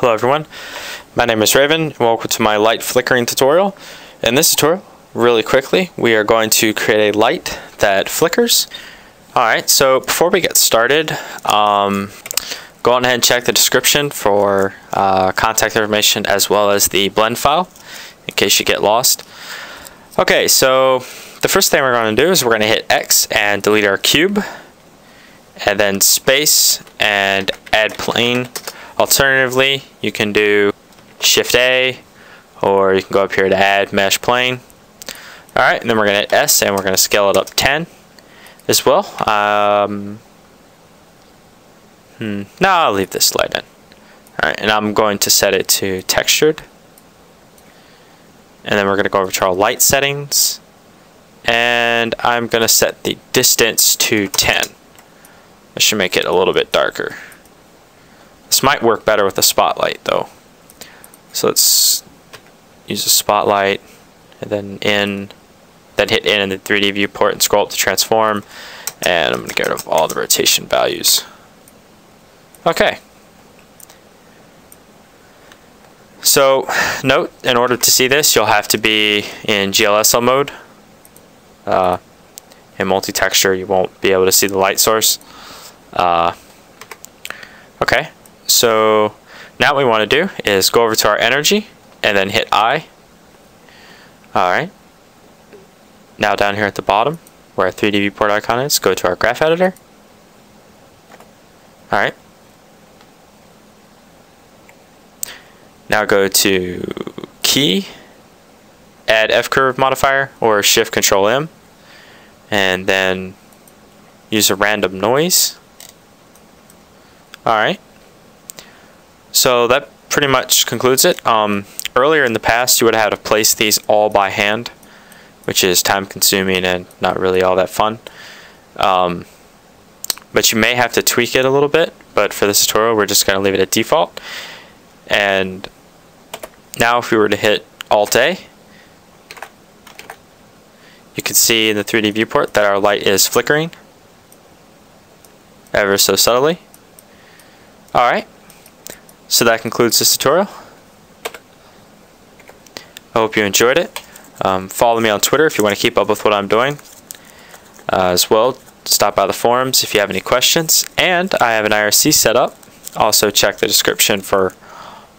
Hello everyone, my name is Raven and welcome to my light flickering tutorial. In this tutorial, really quickly, we are going to create a light that flickers. Alright, so before we get started, um, go on ahead and check the description for uh, contact information as well as the blend file in case you get lost. Okay, so the first thing we're going to do is we're going to hit X and delete our cube and then space and add plane Alternatively, you can do Shift A, or you can go up here to add mesh plane. Alright, and then we're going to hit S and we're going to scale it up 10 as well. Um, hmm, no, I'll leave this light in. Alright, and I'm going to set it to textured. And then we're going to go over to our light settings. And I'm going to set the distance to 10. This should make it a little bit darker. This might work better with a spotlight though. So let's use a spotlight and then in, then hit N in the 3D viewport and scroll up to transform. And I'm going to get rid of all the rotation values. Okay. So note, in order to see this, you'll have to be in GLSL mode. Uh, in multi-texture, you won't be able to see the light source. Uh, okay, so now what we want to do is go over to our energy and then hit I. Alright. Now down here at the bottom where our 3D viewport icon is, go to our graph editor. Alright. Now go to key, add F curve modifier or shift control M and then use a random noise. Alright. So that pretty much concludes it. Um, earlier in the past, you would have had to place these all by hand, which is time consuming and not really all that fun. Um, but you may have to tweak it a little bit, but for this tutorial, we're just going to leave it at default. And now if we were to hit Alt-A, you can see in the 3D viewport that our light is flickering ever so subtly. Alright, so that concludes this tutorial. I hope you enjoyed it. Um, follow me on Twitter if you want to keep up with what I'm doing. Uh, as well, stop by the forums if you have any questions. And I have an IRC set up. Also check the description for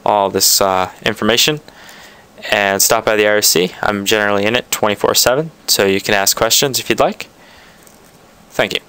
all this uh, information. And stop by the IRC. I'm generally in it 24-7, so you can ask questions if you'd like. Thank you.